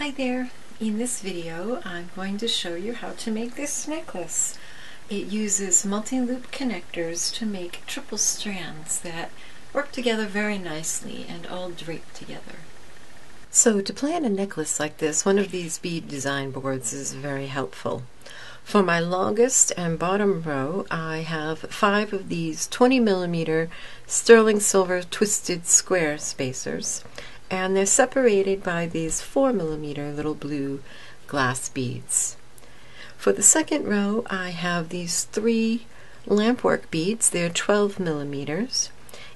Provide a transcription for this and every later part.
Hi there! In this video I'm going to show you how to make this necklace. It uses multi-loop connectors to make triple strands that work together very nicely and all drape together. So to plan a necklace like this, one of these bead design boards is very helpful. For my longest and bottom row, I have five of these 20 millimeter sterling silver twisted square spacers, and they're separated by these 4 millimeter little blue glass beads. For the second row, I have these three lampwork beads. They're 12 millimeters,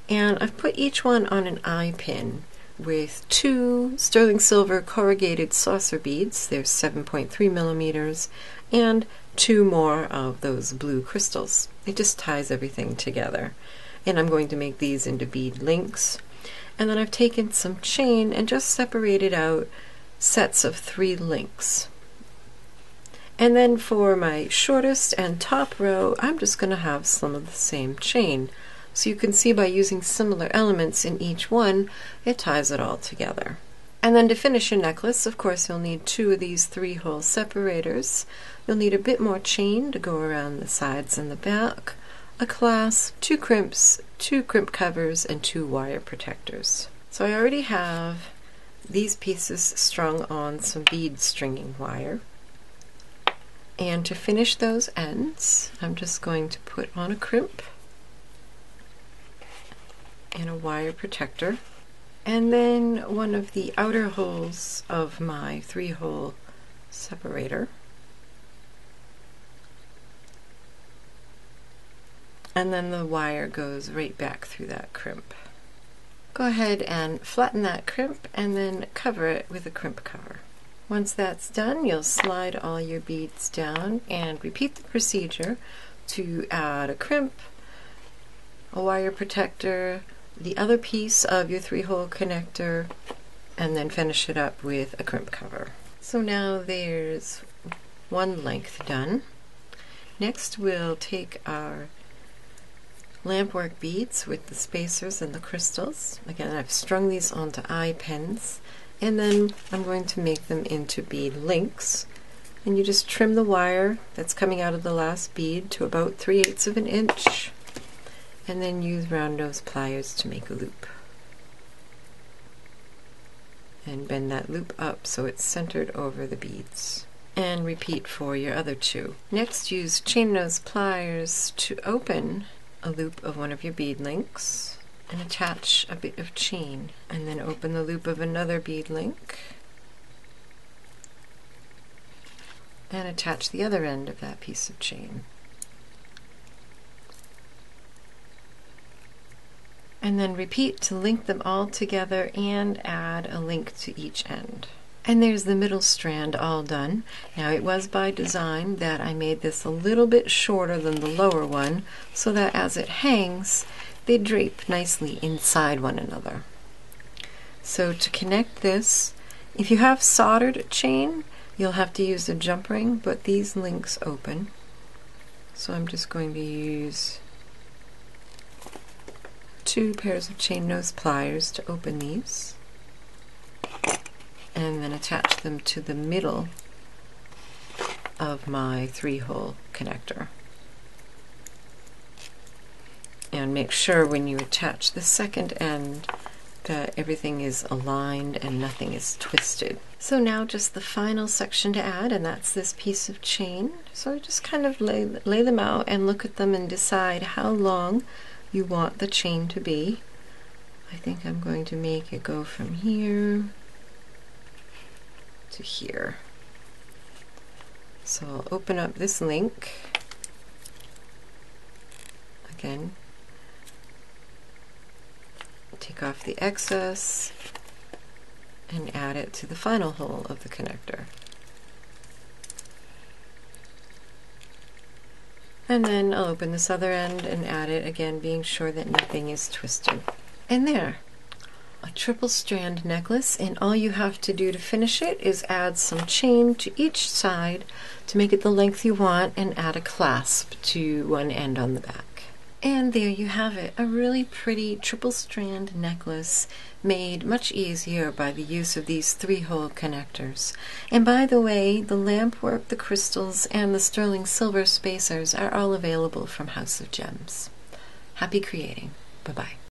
and I've put each one on an eye pin with two sterling silver corrugated saucer beads. They're 7.3 millimeters, and two more of those blue crystals. It just ties everything together. And I'm going to make these into bead links. And then I've taken some chain and just separated out sets of three links. And then for my shortest and top row, I'm just going to have some of the same chain. So you can see by using similar elements in each one, it ties it all together. And then to finish your necklace, of course, you'll need two of these three-hole separators. You'll need a bit more chain to go around the sides and the back, a clasp, two crimps, two crimp covers, and two wire protectors. So I already have these pieces strung on some bead stringing wire. And to finish those ends, I'm just going to put on a crimp and a wire protector and then one of the outer holes of my three hole separator. And then the wire goes right back through that crimp. Go ahead and flatten that crimp and then cover it with a crimp cover. Once that's done, you'll slide all your beads down and repeat the procedure to add a crimp, a wire protector, the other piece of your three hole connector and then finish it up with a crimp cover. So now there's one length done. Next we'll take our lampwork beads with the spacers and the crystals. Again, I've strung these onto eye pins and then I'm going to make them into bead links. And you just trim the wire that's coming out of the last bead to about 3 eighths of an inch and then use round nose pliers to make a loop. And bend that loop up so it's centered over the beads. And repeat for your other two. Next use chain nose pliers to open a loop of one of your bead links and attach a bit of chain and then open the loop of another bead link and attach the other end of that piece of chain. and then repeat to link them all together and add a link to each end. And there's the middle strand all done. Now it was by design that I made this a little bit shorter than the lower one so that as it hangs they drape nicely inside one another. So to connect this, if you have soldered chain you'll have to use a jump ring but these links open. So I'm just going to use two pairs of chain nose pliers to open these and then attach them to the middle of my three hole connector and make sure when you attach the second end that everything is aligned and nothing is twisted. So now just the final section to add and that's this piece of chain. So just kind of lay, lay them out and look at them and decide how long you want the chain to be. I think I'm going to make it go from here to here. So I'll open up this link again take off the excess and add it to the final hole of the connector. And then I'll open this other end and add it again, being sure that nothing is twisted. And there, triple strand necklace, and all you have to do to finish it is add some chain to each side to make it the length you want and add a clasp to one end on the back. And there you have it, a really pretty triple strand necklace made much easier by the use of these three hole connectors. And by the way, the lamp work, the crystals, and the sterling silver spacers are all available from House of Gems. Happy creating. Bye bye.